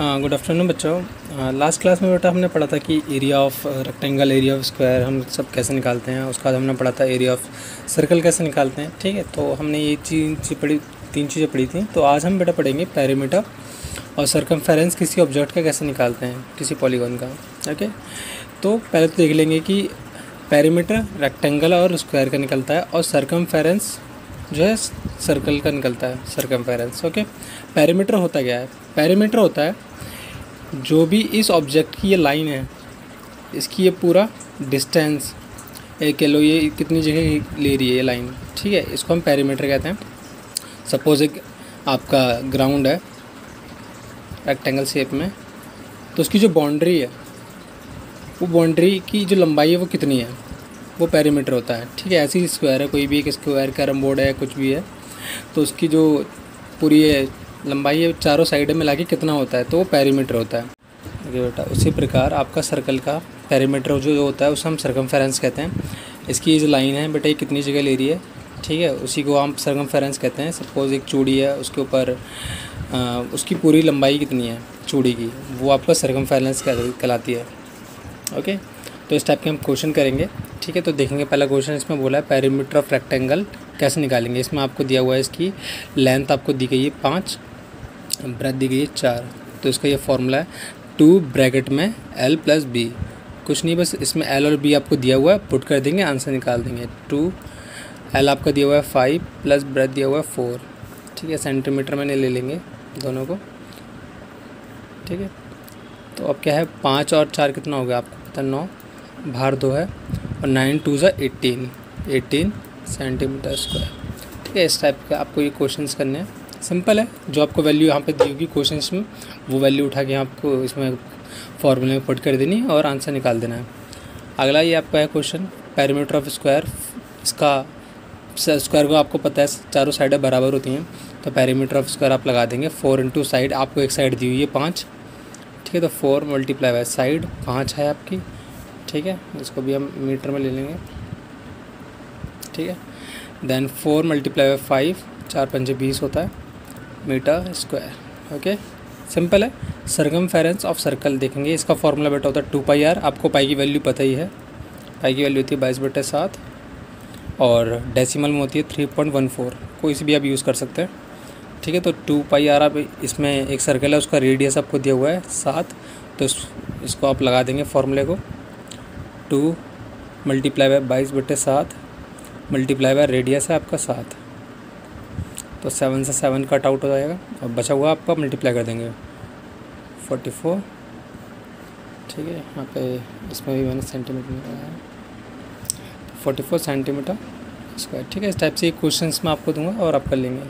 Good afternoon बच्चों। Last class में बेटा हमने पढ़ा था कि area of rectangle area of square हम सब कैसे निकालते हैं, उसके बाद हमने पढ़ा था एरिया ऑफ़ सर्कल कैसे निकालते हैं, ठीक है? तो हमने ये चीज़ पढ़ी, तीन चीज़ें पढ़ी थी। तो आज हम बेटा पढ़ेंगे पैरीमीटर और सरकमफेरेंस किसी ऑब्जेक्ट का कैसे निकालते हैं, किसी पॉलीगॉन का ओके तो पहले तो देख लेंगे कि पैरीमीटर रेक्टेंगल और स्क्वायर का निकलता है और सरकमफेरेंस जो है सर्कल का निकलता है सरकमफेरेंस ओके पैरीमीटर होता क्या है? पैरीमीटर होता है जो भी इस ऑब्जेक्ट की ये लाइन है, इसकी ये पूरा डिस्टेंस कह लो ये कितनी जगह ले रही है ये लाइन ठीक है? इसको हम पैरीमीटर कहते हैं। सपोज़ एक आपका ग्राउंड है रेक्टेंगल शेप में तो उसकी जो बाउंड्री है, वो बाउंड्री की जो लंबाई है वो कितनी है? वो पैरीमीटर होता है, ठीक है? ऐसी स्क्वायर है, कोई भी एक स्क्वायर कैरम बोर्ड है, कुछ भी है तो उसकी जो पूरी लंबाई चारों साइड में लाके कितना होता है? तो वो पैरीमीटर होता है। ओके बेटा, उसी प्रकार आपका सर्कल का पैरीमीटर जो होता है, उसे हम सरकमफेरेंस कहते हैं। इसकी जो लाइन है, बेटा, ये कितनी जगह ले रही है? ठीक है, उसी को हम सरकमफेरेंस कहते हैं। सपोज़ एक चूड़ी है, उसके ऊपर उसकी पूरी लंबाई कितनी है? चूड़ी की। वो आपका सरकमफेरेंस कहलाती है। ओके तो इस टाइप के हम क्वेश्चन करेंगे। ठीक है तो देखेंगे, पहला क्वेश्चन इसमें बोला है पैरीमीटर ऑफ़ रेक्टेंगल कैसे निकालेंगे? इसमें आपको दिया हुआ है इसकी लेंथ आपको दी गई है पाँच। ब्रेथ दी गई है चार। तो इसका ये फॉर्मूला है टू ब्रैकेट में एल प्लस बी कुछ नहीं, बस इसमें एल और बी आपको दिया हुआ है पुट कर देंगे आंसर निकाल देंगे। टू एल आपका दिया हुआ है फाइव प्लस ब्रेथ दिया हुआ है फोर ठीक है सेंटीमीटर में ले लेंगे दोनों को। ठीक है तो अब क्या है, पाँच और चार कितना हो गया आपको पता नौ। बाहर दो है और नाइन टू ज़ा एटीन एटीन सेंटीमीटर स्क्वायर ठीक है, इस टाइप के आपको ये क्वेश्चंस करने हैं। सिंपल है। जो आपको वैल्यू यहाँ पे दी होगी क्वेश्चन में, वो वैल्यू उठा के आपको इसमें फॉर्मूले में पुट कर देनी है और आंसर निकाल देना है। अगला ये आपका है क्वेश्चन पैरीमीटर ऑफ़ स्क्वायर इसका स्क्वायर को आपको पता है, चारों साइडें बराबर होती हैं। तो पैरीमीटर ऑफ़ स्क्वायर आप लगा देंगे फोर इंटू साइड आपको एक साइड दी हुई है, पाँच। ठीक है तो फोर मल्टीप्लाई बाय साइड पाँच है आपकी। ठीक है, इसको भी हम मीटर में ले लेंगे। ठीक है then four multiply by five चार पंजे बीस होता है। मीटर स्क्वायर ओके सिंपल है। सरगम फेरेंस ऑफ़ सर्कल देखेंगे। इसका फॉर्मूला बेटा होता है टू पाई आर आपको पाई की वैल्यू पता ही है। पाई की वैल्यू होती है बाईस बटे सात। और डेसिमल में होती है थ्री पॉइंट वन फोर कोई सी भी आप यूज़ कर सकते हैं। ठीक है तो टू पाई आर आप इसमें एक सर्कल है उसका रेडियस आपको दिया हुआ है सात। तो इस, इसको आप लगा देंगे फॉर्मूले को। टू मल्टीप्लाई बाय बाईस बटे सात। मल्टीप्लाई बाय रेडियस है आपका सात। तो सेवन से सेवन कट आउट हो जाएगा। और बचा हुआ आपका मल्टीप्लाई कर देंगे। फोर्टी फोर ठीक है, यहाँ पे इसमें भी मैंने सेंटीमीटर लगाया फोर्टी फोर सेंटीमीटर स्क्वायर ठीक है, इस टाइप से क्वेश्चंस मैं आपको दूँगा और आप कर लेंगे।